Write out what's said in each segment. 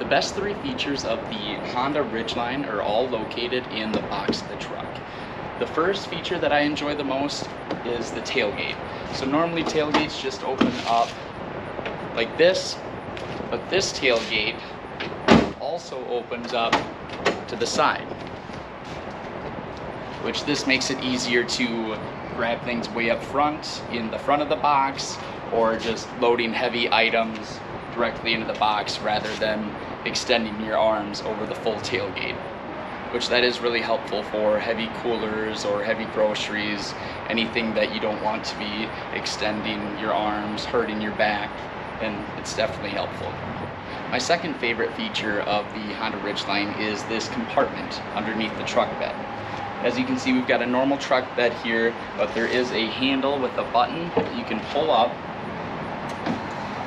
The best three features of the Honda Ridgeline are all located in the box of the truck. The first feature that I enjoy the most is the tailgate. So normally tailgates just open up like this, but this tailgate also opens up to the side, which this makes it easier to grab things way up front in the front of the box or just loading heavy items directly into the box rather than extending your arms over the full tailgate which that is really helpful for heavy coolers or heavy groceries, anything that you don't want to be extending your arms, hurting your back, and it's definitely helpful. My second favorite feature of the Honda Ridgeline is this compartment underneath the truck bed. As you can see, we've got a normal truck bed here, but there is a handle with a button that you can pull up,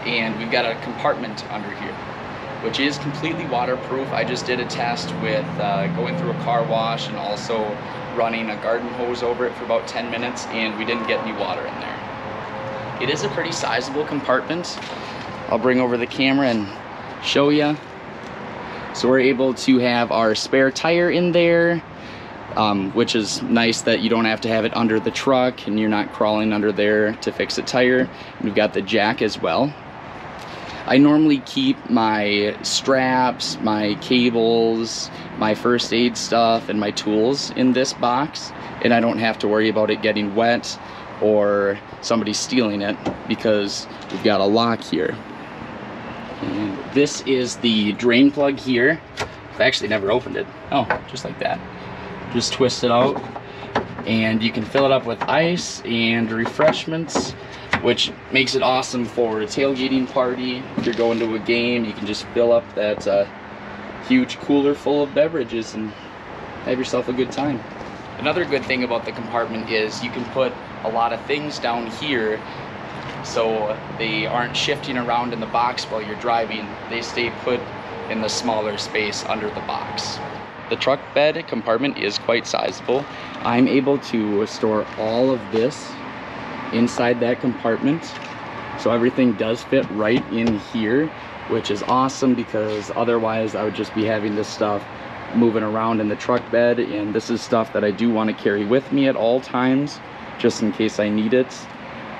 and we've got a compartment under here which is completely waterproof. I just did a test with uh, going through a car wash and also running a garden hose over it for about 10 minutes and we didn't get any water in there. It is a pretty sizable compartment. I'll bring over the camera and show you. So we're able to have our spare tire in there, um, which is nice that you don't have to have it under the truck and you're not crawling under there to fix a tire. We've got the jack as well, I normally keep my straps, my cables, my first aid stuff, and my tools in this box, and I don't have to worry about it getting wet or somebody stealing it because we've got a lock here. And this is the drain plug here. I've actually never opened it. Oh, just like that. Just twist it out and you can fill it up with ice and refreshments which makes it awesome for a tailgating party. If you're going to a game, you can just fill up that uh, huge cooler full of beverages and have yourself a good time. Another good thing about the compartment is you can put a lot of things down here so they aren't shifting around in the box while you're driving. They stay put in the smaller space under the box. The truck bed compartment is quite sizable. I'm able to store all of this inside that compartment. So everything does fit right in here, which is awesome because otherwise I would just be having this stuff moving around in the truck bed. And this is stuff that I do want to carry with me at all times, just in case I need it.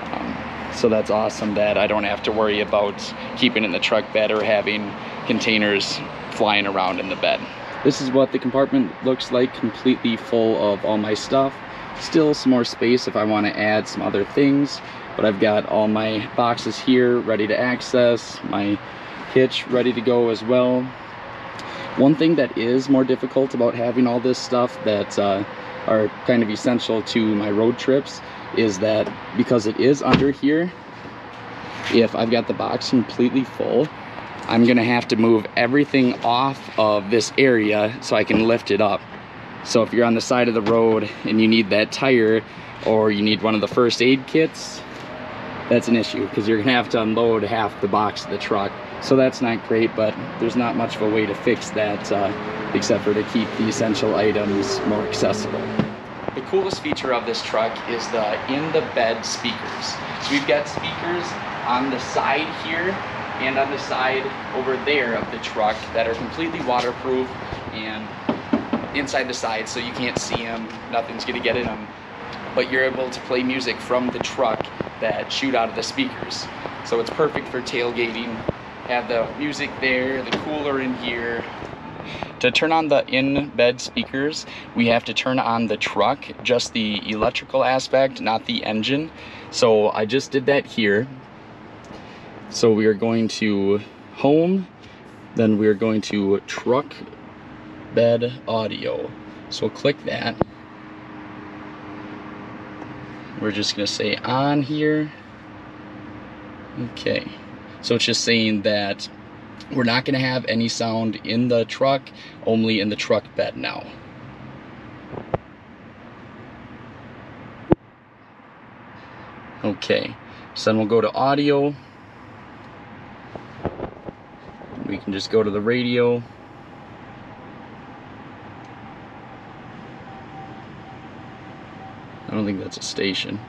Um, so that's awesome that I don't have to worry about keeping in the truck bed or having containers flying around in the bed. This is what the compartment looks like, completely full of all my stuff. Still some more space if I want to add some other things, but I've got all my boxes here ready to access, my hitch ready to go as well. One thing that is more difficult about having all this stuff that uh, are kind of essential to my road trips is that because it is under here, if I've got the box completely full, I'm gonna have to move everything off of this area so I can lift it up. So if you're on the side of the road and you need that tire or you need one of the first aid kits, that's an issue because you're gonna have to unload half the box of the truck. So that's not great, but there's not much of a way to fix that uh, except for to keep the essential items more accessible. The coolest feature of this truck is the in-the-bed speakers. So we've got speakers on the side here and on the side over there of the truck that are completely waterproof and inside the side so you can't see them, nothing's gonna get in them. But you're able to play music from the truck that shoot out of the speakers. So it's perfect for tailgating. Have the music there, the cooler in here. To turn on the in-bed speakers, we have to turn on the truck, just the electrical aspect, not the engine. So I just did that here. So we are going to home, then we're going to truck bed audio. So click that. We're just gonna say on here. Okay, so it's just saying that we're not gonna have any sound in the truck, only in the truck bed now. Okay, so then we'll go to audio. We can just go to the radio. I don't think that's a station.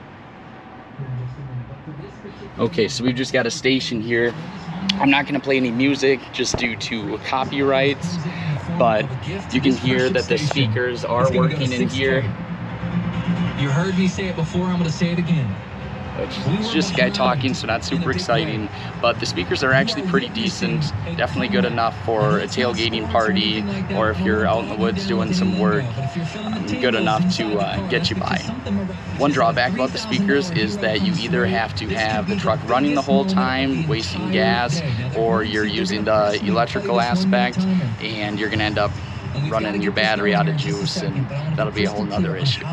Okay, so we've just got a station here. I'm not going to play any music just due to copyrights, but you can hear that the speakers are working in here. You heard me say it before, I'm gonna say it again. It's just a guy talking, so not super exciting. But the speakers are actually pretty decent. Definitely good enough for a tailgating party, or if you're out in the woods doing some work, um, good enough to uh, get you by. One drawback about the speakers is that you either have to have the truck running the whole time, wasting gas, or you're using the electrical aspect, and you're gonna end up running your battery out of juice and that'll be a whole nother issue.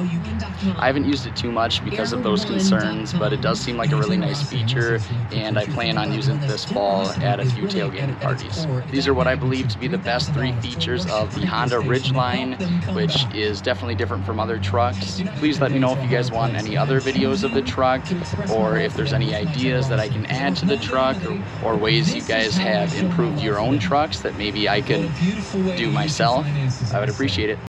I haven't used it too much because of those concerns, but it does seem like a really nice feature and I plan on using this fall at a few tailgating parties. These are what I believe to be the best three features of the Honda Ridgeline, which is definitely different from other trucks. Please let me know if you guys want any other videos of the truck or if there's any ideas that I can add to the truck or, or ways you guys have improved your own trucks that maybe I can do myself. I would appreciate it.